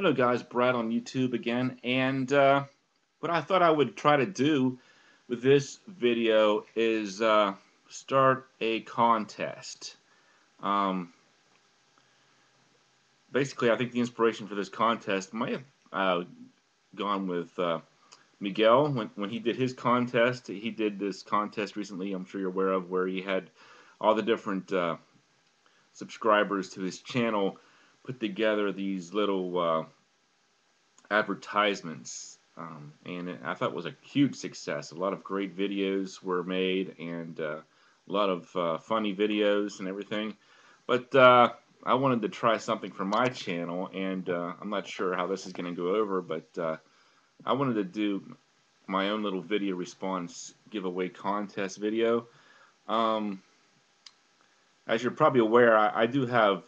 Hello guys, Brad on YouTube again, and uh, what I thought I would try to do with this video is uh, start a contest. Um, basically, I think the inspiration for this contest might have uh, gone with uh, Miguel when, when he did his contest. He did this contest recently, I'm sure you're aware of, where he had all the different uh, subscribers to his channel put together these little uh, advertisements, um, and I thought was a huge success. A lot of great videos were made, and uh, a lot of uh, funny videos and everything. But uh, I wanted to try something for my channel, and uh, I'm not sure how this is going to go over, but uh, I wanted to do my own little video response giveaway contest video. Um, as you're probably aware, I, I do have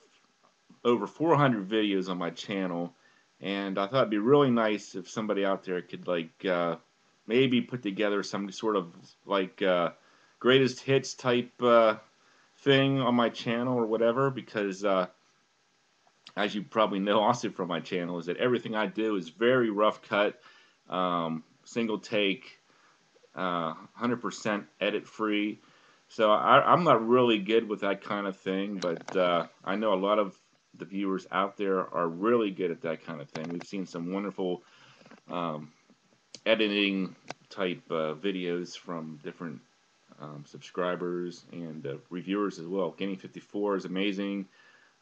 over 400 videos on my channel and I thought it'd be really nice if somebody out there could like uh, maybe put together some sort of like uh, greatest hits type uh, thing on my channel or whatever because uh, as you probably know also from my channel is that everything I do is very rough cut um, single take 100% uh, edit free. So I, am not really good with that kind of thing but uh, I know a lot of the viewers out there are really good at that kind of thing. We've seen some wonderful um, editing type uh, videos from different um, subscribers and uh, reviewers as well. Gaming54 is amazing.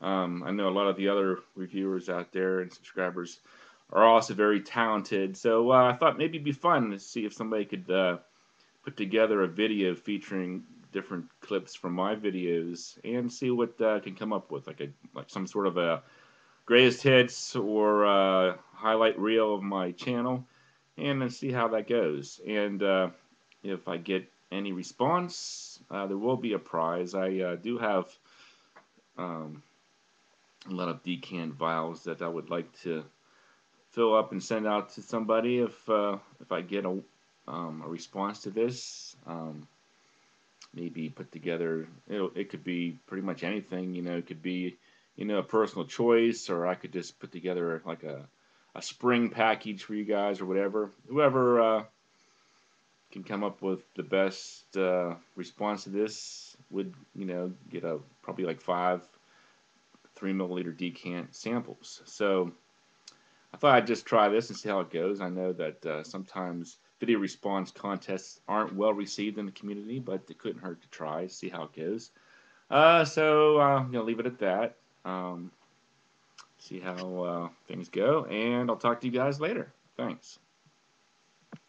Um, I know a lot of the other reviewers out there and subscribers are also very talented. So uh, I thought maybe it'd be fun to see if somebody could uh, put together a video featuring different clips from my videos and see what uh, can come up with, like a like some sort of a greatest hits or uh, highlight reel of my channel, and then see how that goes. And uh, if I get any response, uh, there will be a prize. I uh, do have um, a lot of decant vials that I would like to fill up and send out to somebody if if I get a um, a response to this. Um, maybe put together. It'll, it could be pretty much anything. You know, it could be you know a personal choice, or I could just put together like a a spring package for you guys or whatever. Whoever uh, can come up with the best uh, response to this would you know get a probably like five three milliliter decant samples. So I thought I'd just try this and see how it goes. I know that uh, sometimes video response contests aren't well received in the community, but it couldn't hurt to try, see how it goes. Uh, so uh, I'm going to leave it at that. Um, see how uh, things go, and I'll talk to you guys later. Thanks.